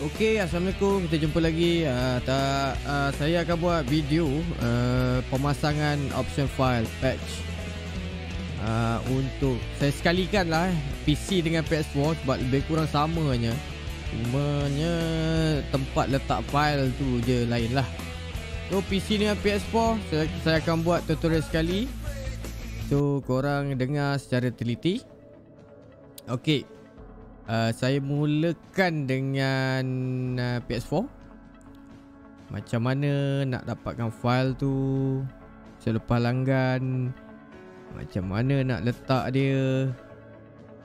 Okey, Assalamualaikum. Kita jumpa lagi. Uh, tak, uh, saya akan buat video uh, pemasangan option file patch uh, untuk saya sekalikan lah eh, PC dengan PS4 sebab lebih kurang sama hanya. Cumanya tempat letak file tu je lain lah. So PC dengan PS4 saya, saya akan buat tutorial sekali. So korang dengar secara teliti. Okey, Uh, saya mulakan dengan uh, PS4 Macam mana nak dapatkan file tu? Selepas langgan Macam mana nak letak dia?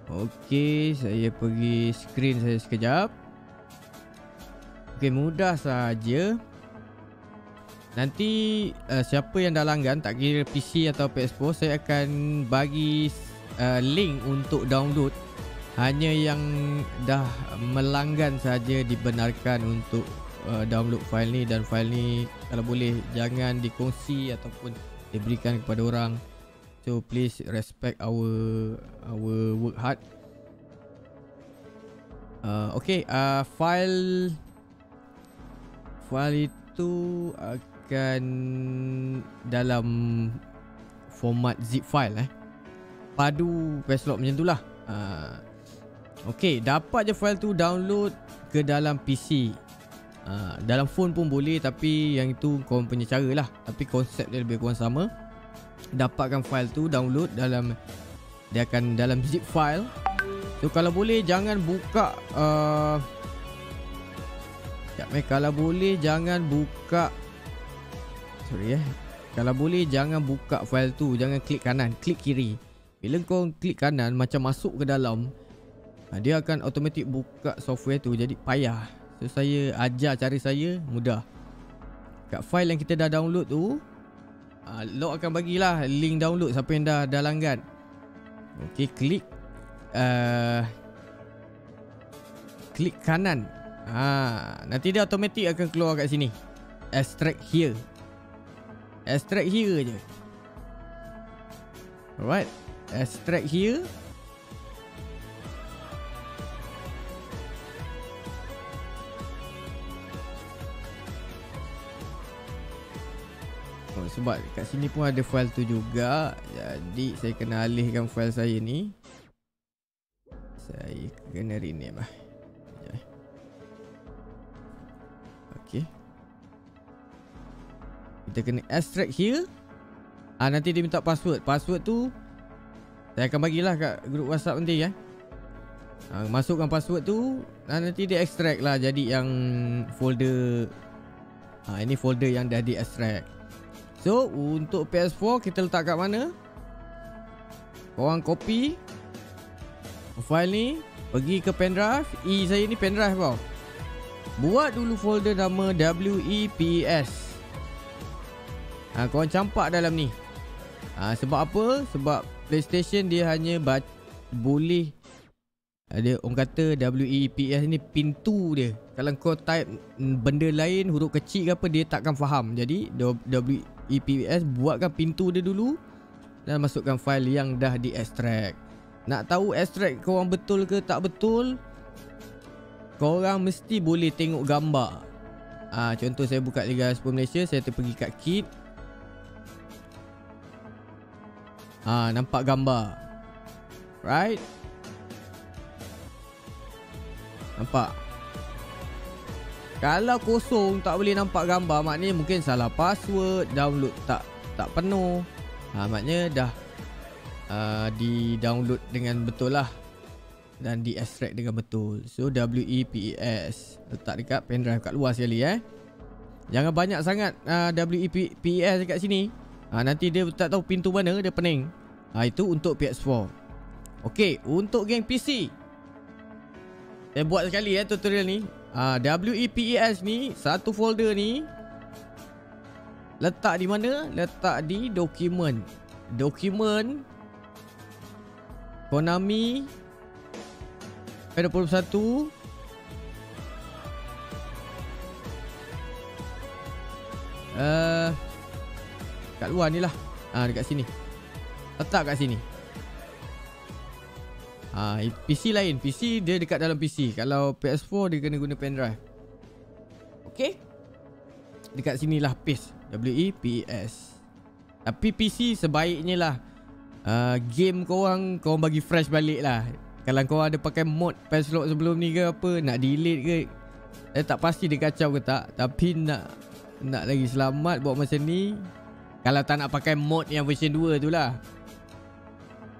Okey, saya pergi screen saya sekejap. Okey, mudah saja. Nanti uh, siapa yang dah langgan tak kira PC atau PS4 Saya akan bagi uh, link untuk download hanya yang dah melanggan saja dibenarkan untuk uh, download file ni dan file ni kalau boleh jangan dikongsi ataupun diberikan kepada orang. So please respect our our work hard. Uh, okay uh, file file itu akan dalam format zip file eh. Padu passlock macam tu lah. Uh, Okey, dapat je file tu download ke dalam PC. Uh, ah, dalam phone pun boleh tapi yang itu kau punya cara lah. Tapi konsep dia lebih kurang sama. Dapatkan file tu download dalam dia akan dalam zip file. So kalau boleh jangan buka uh, Sekejap eh Kalau boleh jangan buka Sorry eh Kalau boleh jangan buka file tu Jangan klik kanan Klik kiri Bila kau klik kanan Macam masuk ke dalam ha, Dia akan automatic buka software tu Jadi payah. So saya ajar cara saya Mudah. Kat file yang kita dah download tu ha, Log akan bagilah link download Siapa yang dah, dah langgan. Okay klik uh, Klik kanan. Ha, Nanti dia automatic akan keluar kat sini. Extract here. Extract here je. Alright. Extract here sebab kat sini pun ada file tu juga. Jadi saya kena alihkan file saya ni. Saya kena rename lah. Ok kita kena extract here. Ah nanti dia minta password. Password tu saya akan bagilah kat grup whatsapp nanti ya. Ha, masukkan password tu ah, nanti dia extract lah jadi yang folder. Ah ini folder yang dah di extract So untuk PS4 kita letak kat mana? Korang copy File ni Pergi ke pendrive E saya ni pendrive tau. Buat dulu folder nama WEPS ha, Korang campak dalam ni. Ha, Sebab apa? Sebab Playstation dia hanya Boleh ada orang kata WEPS ni pintu dia. Kalau kau type benda lain Huruf kecil ke apa Dia takkan faham. Jadi WEPS EPS buatkan pintu dia dulu dan masukkan file yang dah di extract. Nak tahu extract kau orang betul ke tak betul? Kau orang mesti boleh tengok gambar. Ah ha, contoh saya buka Liga Super Malaysia, saya pergi kat kit. Ah ha, nampak gambar. Right? Nampak? Kalau kosong tak boleh nampak gambar maknanya mungkin salah password, download tak tak penuh. Ha maknanya dah uh, di download dengan betul lah dan di extract dengan betul. So WEPS letak dekat pendrive kat luar sekali eh. Jangan banyak sangat uh, WEPS dekat sini. Ha nanti dia tak tahu pintu mana dia pening. Ha itu untuk PS4. Okey, untuk geng PC. Saya buat sekali eh tutorial ni. Ah, WEPES ni satu folder ni letak di mana? Letak di dokumen. Dokumen Konami P21 Uh, kat luar ni lah ah, Dekat sini Letak kat sini ha, PC lain. PC dia dekat dalam PC Kalau PS4 dia kena guna pendrive Okay Dekat sini lah PES W-E-P-E-S Tapi PC sebaiknya lah. Uh, Game korang Korang bagi fresh balik lah. Kalau korang ada pakai mod lock sebelum ni ke apa Nak delete ke Eh tak pasti dia kacau ke tak. Tapi nak Nak lagi selamat buat masa ni Kalau tak nak pakai mod yang version 2 tu lah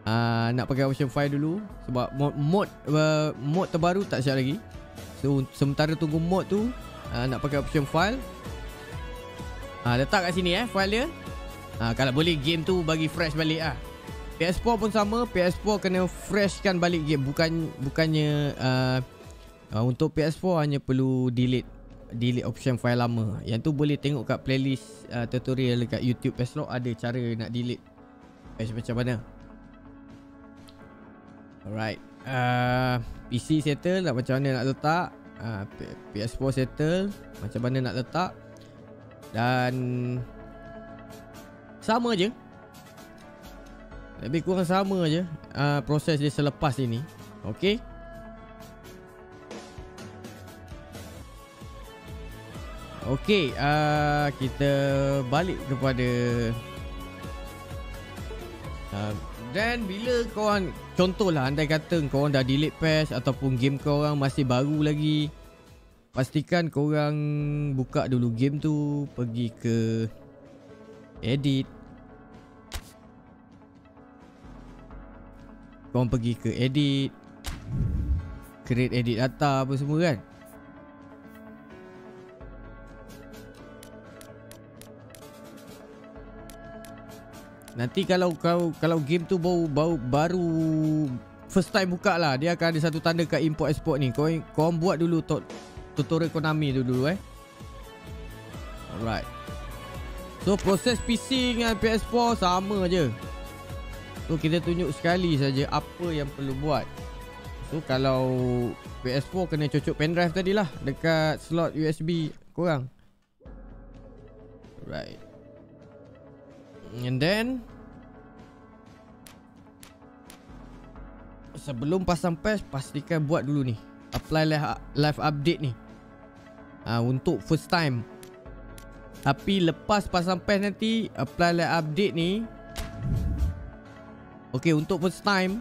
uh, Nak pakai version 5 dulu Sebab mod mod, uh, mod terbaru tak siap lagi. So sementara tunggu mod tu uh, Nak pakai option file. Uh, Letak kat sini eh file dia. Uh, Kalau boleh game tu bagi fresh balik lah PS4 pun sama. PS4 kena freshkan balik game. Bukan Bukannya uh, uh, Untuk PS4 hanya perlu delete Delete option file lama. Yang tu boleh tengok kat playlist uh, tutorial dekat YouTube PS ada cara nak delete. Patch macam mana Alright. Uh, PC settle nak macam mana nak letak? Uh, PS4 settle Macam mana nak letak? Dan Sama je. Lebih kurang sama je uh, Proses dia selepas ini. Okay Okey, uh, kita balik kepada uh, dan bila korang Contohlah andai kata korang dah delete patch Ataupun game korang masih baru lagi Pastikan korang buka dulu game tu Pergi ke Edit. Korang pergi ke edit Create edit data apa semua kan Nanti kalau kau kalau game tu baru baru, baru first time buka lah dia akan ada satu tanda kat import export ni. Kau kau buat dulu to, tutorial Konami tu dulu eh. Alright. So proses PC dengan PS4 sama je. So kita tunjuk sekali saja apa yang perlu buat. So kalau PS4 kena cocok pendrive tadi lah dekat slot USB korang. Right. And then Sebelum pasang patch Pastikan buat dulu ni. Apply live update ni. Ha, Untuk first time. Tapi lepas pasang patch nanti Apply live update ni. Okay untuk first time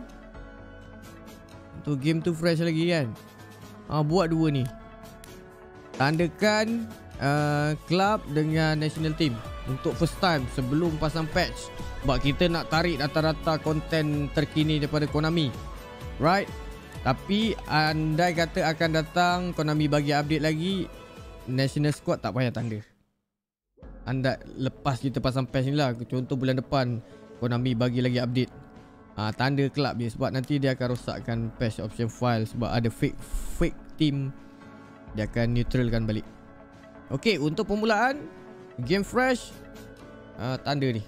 Untuk game tu fresh lagi kan? Ha, Buat dua ni. Tandakan uh, Club dengan national team untuk first time sebelum pasang patch sebab kita nak tarik rata-rata konten terkini daripada Konami. Right? Tapi andai kata akan datang Konami bagi update lagi National Squad tak payah tanda anda lepas kita pasang patch ni lah. Contoh bulan depan Konami bagi lagi update. Ha, tanda kelab dia sebab nanti dia akan rosakkan patch option file sebab ada fake fake team dia akan neutralkan balik. Ok untuk permulaan Game fresh. Uh, Tanda ni.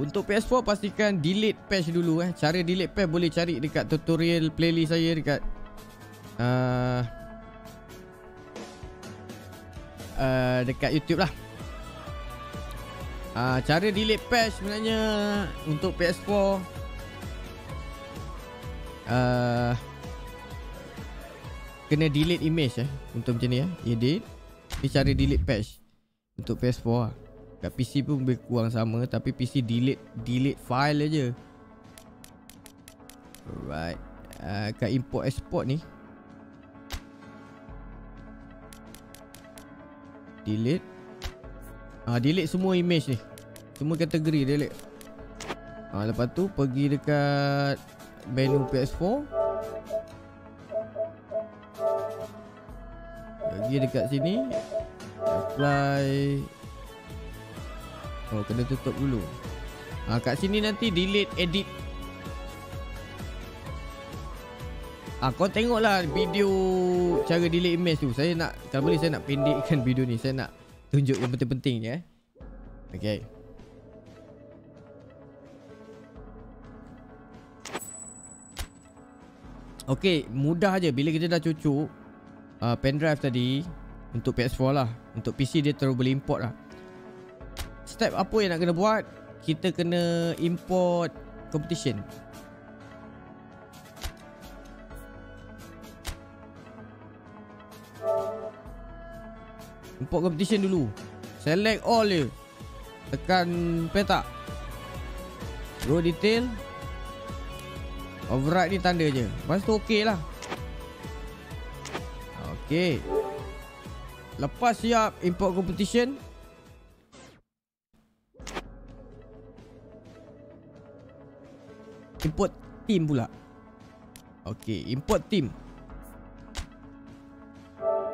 Untuk PS4 pastikan delete patch dulu eh. Cara delete patch boleh cari dekat tutorial playlist saya dekat uh, uh, Dekat YouTube lah. Uh, Cara delete patch sebenarnya Untuk PS4 uh, Kena delete image eh Untuk macam ni eh. Edit Ni cara delete patch untuk PS4 lah. Kat PC pun lebih kurang sama Tapi PC delete delete file aja. Alright. Uh, Kat import export ni. Delete. Ah uh, Delete semua image ni. Semua kategori delete. Uh, Lepas tu pergi dekat Menu PS4 Pergi dekat sini Apply Oh kena tutup dulu ha, Kat sini nanti delete edit Ah, ha, kau tengoklah video cara delete image tu. Saya nak kalau boleh saya nak pendekkan video ni. Saya nak tunjuk yang penting-penting je eh. Okey. Okey, mudah aje bila kita dah cucuk uh, pendrive tadi untuk PS4 lah. Untuk PC dia terus boleh import lah. Step apa yang nak kena buat? Kita kena import Competition. Import competition dulu. Select all dia. Tekan petak. Row detail. Override ni tanda je. Lepas tu okey lah. Okay Lepas siap import competition. Import team pula. Okey import team.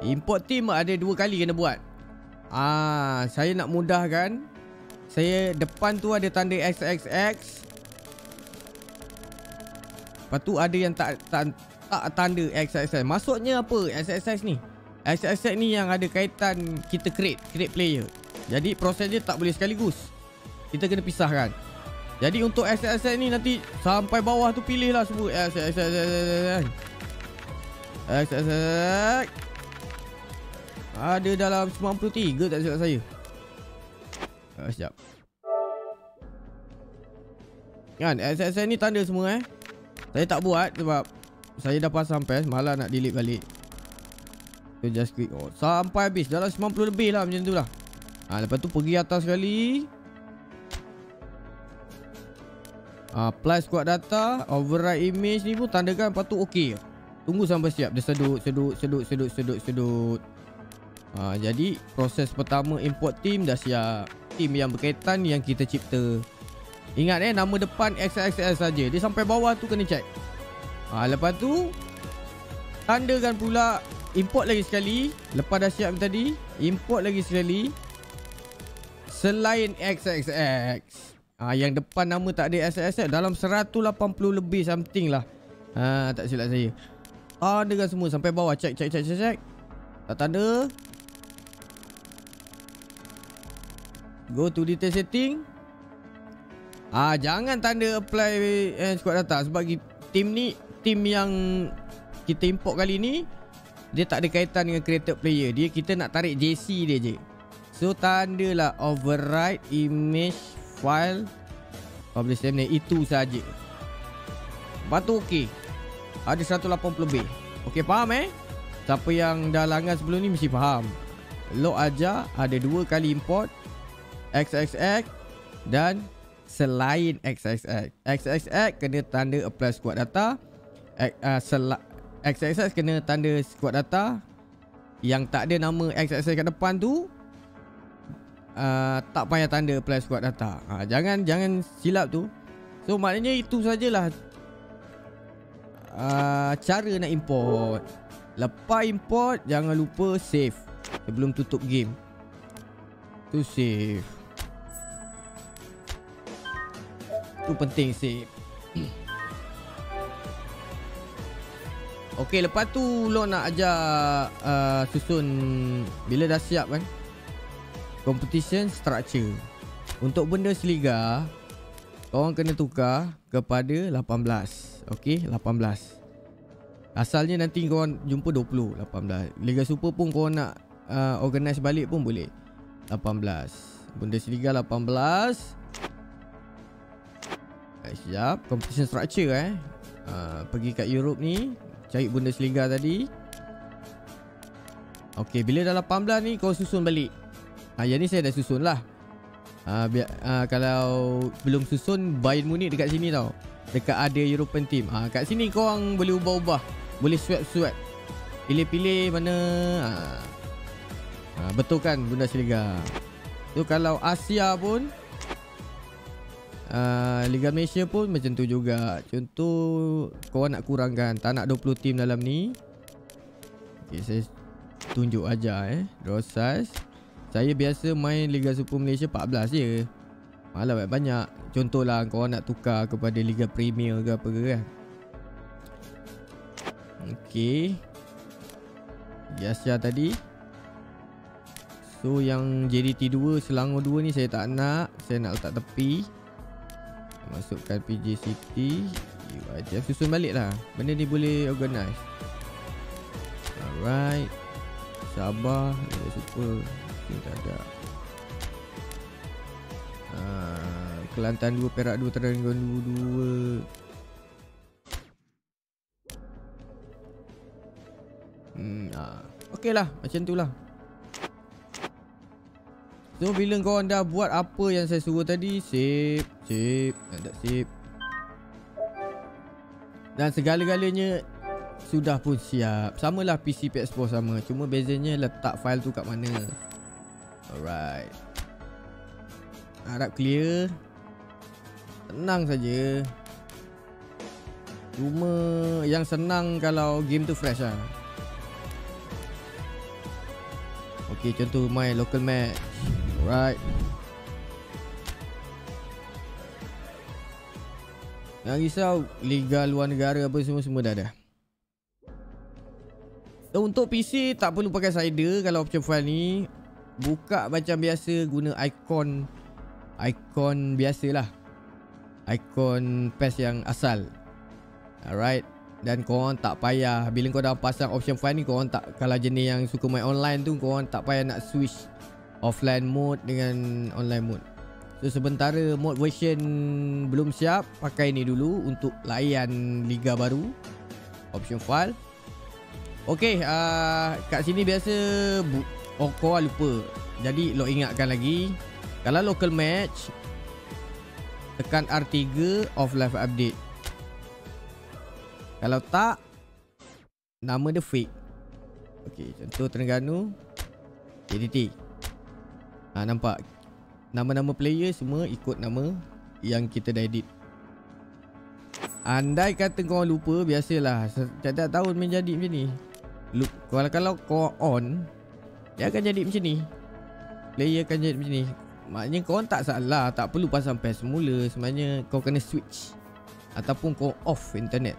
Import team ada dua kali kena buat. Ah, Saya nak mudahkan. Saya depan tu ada tanda XXX Lepas tu ada yang tak tak, tak tanda XXX. Maksudnya apa XXX ni? XXX ni yang ada kaitan kita create, create player. Jadi proses dia tak boleh sekaligus. Kita kena pisahkan. Jadi untuk XXX ni nanti sampai bawah tu pilih lah semua XXX. XXX. Ada dalam 93 tak silap saya. Ah, siap. Kan XXX ni tanda semua eh. Saya tak buat sebab saya dah pasang patch malah nak delete balik. So just click oh, sampai habis dalam 90 lebih lah macam tu lah. Ha, lepas tu pergi atas sekali. Apply squad data, override image ni pun tandakan lepas tu okey. Tunggu sampai siap dia sedut, sedut, sedut, sedut, sedut, sedut. Ha, jadi proses pertama import team dah siap. Team yang berkaitan yang kita cipta. Ingat eh nama depan XXL saja. Dia sampai bawah tu kena check. Ha, lepas tu tandakan pula import lagi sekali. Lepas dah siap tadi, import lagi sekali. Selain XXX. Ha, yang depan nama tak ada XXX dalam 180 lebih something lah. Ha, tak silap saya. Tandakan semua sampai bawah check check check check check. Tak tanda. Go to detail setting. Ah jangan tanda apply eh, squad data sebab team ni team yang kita import kali ni dia tak ada kaitan dengan created player. Dia kita nak tarik JC dia je. So tandalah override image file publish name itu saja. Batu okey. Ada 180 lebih. Okey faham eh? Siapa yang dah langgan sebelum ni mesti faham. Log aja ada dua kali import XXX dan selain XXX. XXX kena tanda apply squad data. Uh, XXX kena tanda squad data. Yang tak ada nama XXX kat depan tu uh, tak payah tanda apply squad data. Uh, jangan jangan silap tu. So maknanya itu sajalah uh, cara nak import. Lepas import jangan lupa save sebelum tutup game. Tu save. Tu penting sih. Okey, lepas tu lo nak ajar uh, susun bila dah siap kan. Competition structure. Untuk benda seliga, kau kena tukar kepada 18. Okey, 18. Asalnya nanti kau jumpa 20, 18. Liga Super pun kau nak uh, organize balik pun boleh. 18. Bundesliga 18. Siap Competition structure eh uh, Pergi kat Europe ni Cari Bundesliga tadi. Okay bila dah 18 ni Kau susun balik. Uh, Yang ni saya dah susun lah. Uh, biar, uh, Kalau Belum susun Bayern Munich dekat sini tau. Dekat ada European team. Uh, Kat sini kau orang boleh ubah-ubah. Boleh swap-swap. Pilih-pilih mana uh, uh, Betul kan Bundesliga Tu kalau Asia pun uh, Liga Malaysia pun macam tu juga. Contoh Korang nak kurangkan Tak nak 20 tim dalam ni Okay saya Tunjuk aja eh. Draw size Saya biasa main Liga Super Malaysia 14 je. Malah banyak-banyak Contohlah korang nak tukar kepada Liga Premier ke apa ke kan. Okay Asia tadi. So yang JDT 2 Selangor 2 ni saya tak nak. Saya nak letak tepi Masukkan PJ City. UITF Susun balik lah. Benda ni boleh organize Alright. Sabah Liga Super Ini tak ada. Uh, Kelantan 2 Perak 2 Terengganu 2 Hmm, ah. Okey lah Macam tu lah So bila kau dah buat apa yang saya suruh tadi Save Save Tak save Dan segala-galanya Sudah pun siap. Samalah PC PS4 sama. Cuma bezanya letak file tu kat mana. Alright. Harap clear. Tenang saja. Cuma yang senang kalau game tu fresh lah. Okay contoh my local match Alright. Jangan risau Liga luar negara apa semua-semua dah ada so, Untuk PC tak perlu pakai slider Kalau option file ni. Buka macam biasa Guna icon Icon biasalah. Icon PES yang asal. Alright. Dan korang tak payah Bila kau dah pasang option file ni Korang tak Kalau jenis yang suka main online tu Korang tak payah nak switch offline mode dengan online mode. So sementara mode version belum siap, pakai ni dulu untuk layan liga baru. Option file. Okay, uh, kat sini biasa oh, kau lupa. Jadi lo ingatkan lagi. Kalau local match, tekan R3 off live update. Kalau tak, nama dia fake. Okay, contoh Terengganu. JDT. Ha, nampak? Nama-nama player semua ikut nama Yang kita dah edit. Andai kata kau lupa Biasalah. Setiap tahun menjadi macam ni. Look, kalau, kalau kau on Dia akan jadi macam ni. Player akan jadi macam ni. Maknanya kau tak salah Tak perlu pasang PES semula Sebenarnya kau kena switch Ataupun kau off internet.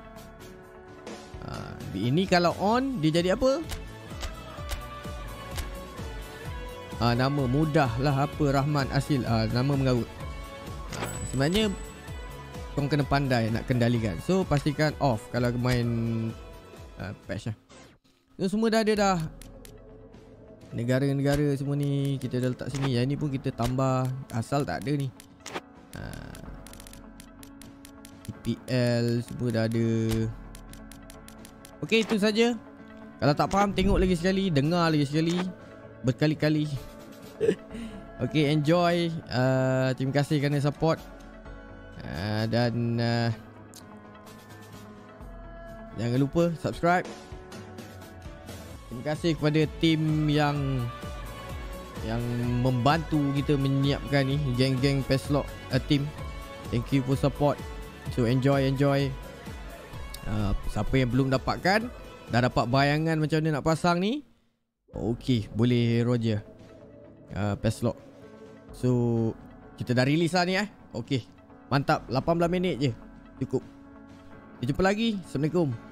Ha, Ini kalau on Dia jadi apa? Uh, nama mudah lah apa Rahman Asil. Uh, nama mengarut. Uh, sebenarnya kau kena pandai nak kendalikan. So pastikan off kalau main uh, patch lah. So semua dah ada dah. Negara-negara semua ni kita dah letak sini. Yang ni pun kita tambah. Asal tak ada ni. EPL semua dah ada. Okay itu saja. Kalau tak faham tengok lagi sekali Dengar lagi sekali berkali-kali. okay, enjoy. Uh, terima kasih kerana support. Uh, dan uh, jangan lupa subscribe. Terima kasih kepada tim yang yang membantu kita menyiapkan ni geng-geng Peslok uh, team. Thank you for support. So enjoy enjoy. Uh, siapa yang belum dapatkan dah dapat bayangan macam mana nak pasang ni Okey, boleh Roger. Uh, best lock. So, kita dah release lah ni eh. Okey. Mantap, 18 minit je. Cukup. Kita jumpa lagi. Assalamualaikum.